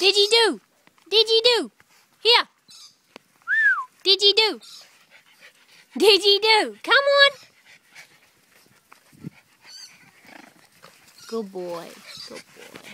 Did you do? Did you do? Here. you do? Did you do? Come on. Good boy. Good boy.